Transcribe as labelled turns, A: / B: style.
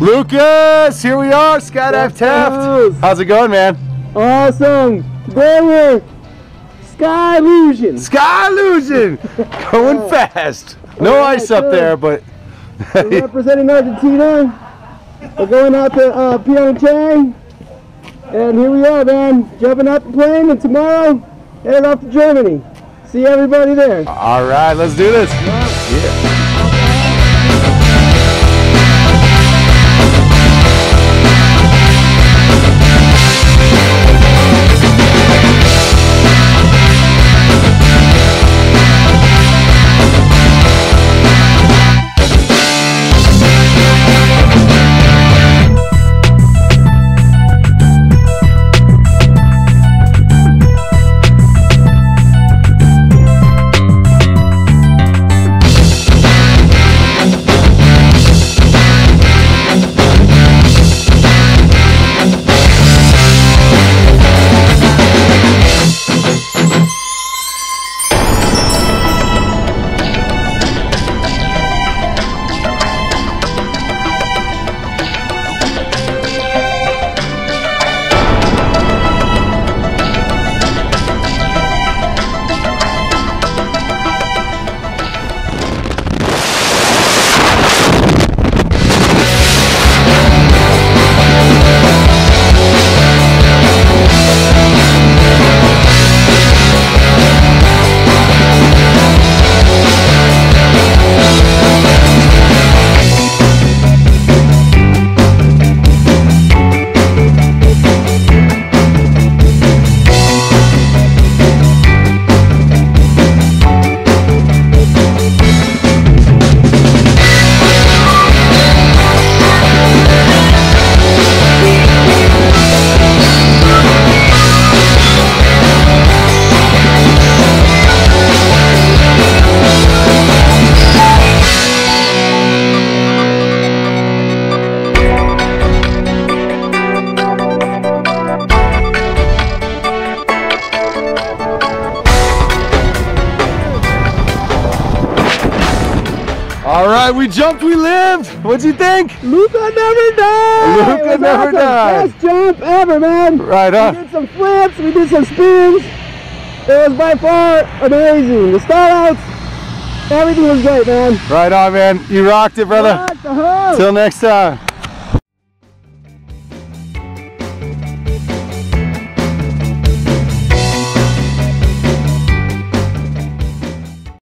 A: Lucas, here we are, Skydive Taft. How's it going, man?
B: Awesome. Today we're Sky Illusion.
A: Sky Illusion, going fast. No
B: right,
A: ice up
B: good.
A: there, but
B: We're representing Argentina. We're going out to uh, Pyeongchang. And here we are, man. Jumping out the plane and tomorrow headed off to Germany. See everybody there.
A: all right, let's do this. Yeah. All right, we jumped, we lived. What'd you think?
B: Luca never died.
A: Luca never
B: awesome.
A: died.
B: Best jump ever, man.
A: Right on.
B: We did some flips. We did some spins. It was by far amazing. The start outs, everything was great, man.
A: Right on, man. You rocked it, brother.
B: Rock the.
A: Till next time.